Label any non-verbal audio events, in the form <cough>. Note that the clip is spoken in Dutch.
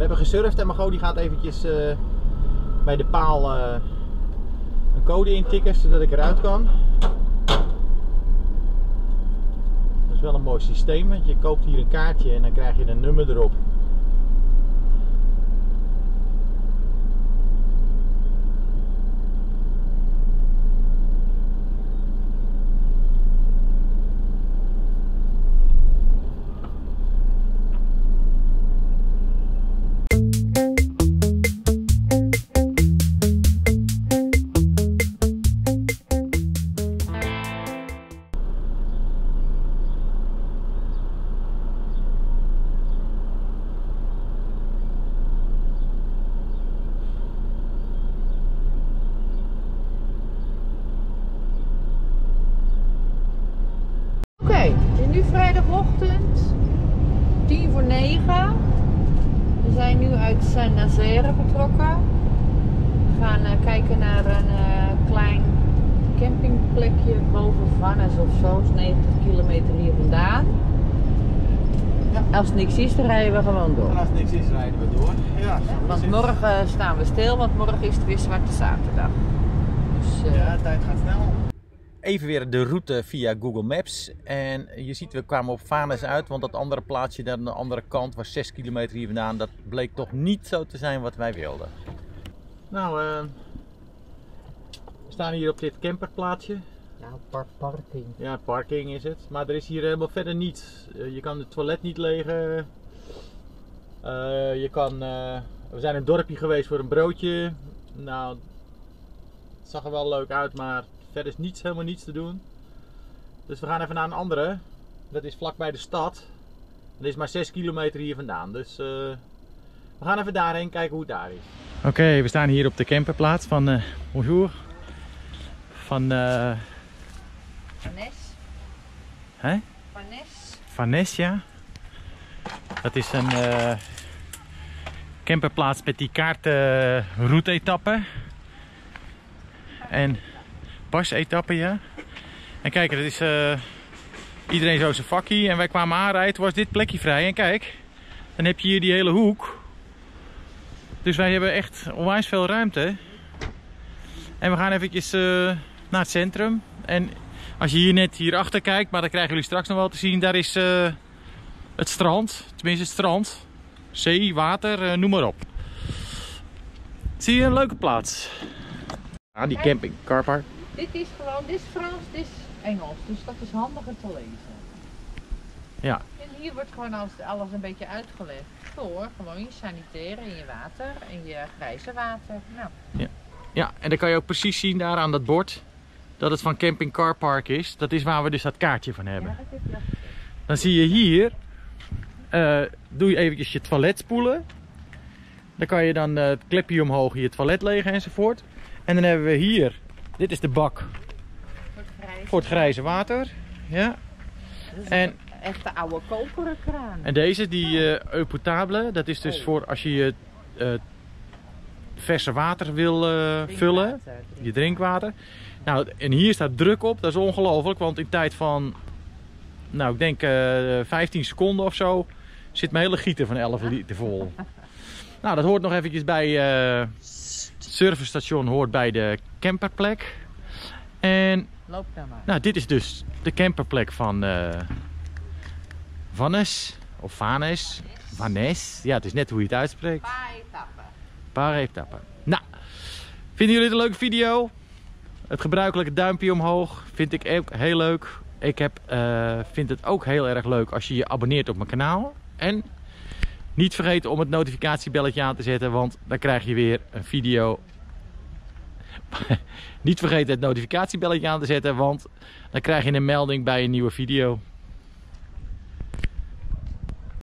We hebben gesurfd en Margot die gaat eventjes eh, bij de paal eh, een code intikken zodat ik eruit kan. Dat is wel een mooi systeem, want je koopt hier een kaartje en dan krijg je een nummer erop. Nu vrijdagochtend, tien voor negen. We zijn nu uit Saint-Nazaire vertrokken. We gaan eh, kijken naar een eh, klein campingplekje boven Vannes of zo, is 90 kilometer hier vandaan. Ja. Als niks is, dan rijden we gewoon door. En als niks is, rijden we door. Ja, Want morgen staan we stil, want morgen is het weer Zwarte Zaterdag. Dus, eh, Ja, de tijd gaat snel. Even weer de route via Google Maps. En je ziet, we kwamen op Vanes uit, want dat andere plaatsje daar aan de andere kant was 6 kilometer hier vandaan. Dat bleek toch niet zo te zijn wat wij wilden. Nou, eh, we staan hier op dit camperplaatsje. nou, par parking. Ja, parking is het. Maar er is hier helemaal verder niets. Eh, je kan het toilet niet legen. Eh, je kan, we zijn in een dorpje geweest voor een broodje. Nou, het zag er wel leuk uit, maar verder is niets, helemaal niets te doen. Dus we gaan even naar een andere. Dat is vlakbij de stad. Dat is maar 6 kilometer hier vandaan. Dus eh, we gaan even daarheen kijken hoe het daar is. Oké, we staan hier op de camperplaats van uh, Bonjour. Van eh Vannes? hè? Vannes? Vanessia. Dat is een eh, camperplaats met die kaartenroute-etappen. En pas-etappen, ja. En kijk, dat is eh, iedereen zo zijn vakkie. En wij kwamen aanrijden, was dit plekje vrij. En kijk, dan heb je hier die hele hoek. Dus wij hebben echt onwijs veel ruimte. En we gaan eventjes eh, naar het centrum. En als je hier net hierachter kijkt, maar dat krijgen jullie straks nog wel te zien, daar is eh, het strand. Tenminste het strand. Zee, water, noem maar op. Zie je een leuke plaats? Ah, die camping, carpark. Dit is gewoon, dit is Frans, dit is Engels. Dus dat is handiger te lezen. Ja. En hier wordt gewoon alles, alles een beetje uitgelegd. Voor gewoon je sanitaire en je water en je grijze water. Nou, Ja, en dan kan je ook precies zien daar aan dat bord dat het van Camping Car Park is. Dat is waar we dus dat kaartje van hebben. ja, dat. Dan zie je hier, eh, doe je eventjes je toilet spoelen. Dan kan je dan eh, het klepje omhoog, je toilet legen enzovoort. En dan hebben we hier, dit is de bak Voor het grijze. voor het grijze water. Ja. Dat is En- een echte oude koperen kraan. En deze, die eh eau potable, dat is dus Oh. voor als je je eh, verse water wil eh, vullen. Drinkwater. Je drinkwater. Nou, en hier staat druk op. Dat is ongelooflijk, want in tijd van, nou, ik denk eh 15 seconden of zo, zit mijn hele gieter van 11 liter vol. <laughs> nou, dat hoort nog eventjes bij eh, servicestation, hoort bij de camperplek. En Loop daar maar. nou, dit is dus de camperplek van eh Vannes. Of Vanes. Vanes. Ja, het is net hoe je het uitspreekt. Paar etappen. Paar etappen. Nou, vinden jullie het een leuke video? Het gebruikelijke duimpje omhoog vind ik ook heel leuk. Ik heb, eh, vind het ook heel erg leuk als je je abonneert op mijn kanaal. En niet vergeten om het notificatiebelletje aan te zetten, want dan krijg je weer een video. <laughs> niet vergeten het notificatiebelletje aan te zetten, want dan krijg je een melding bij een nieuwe video.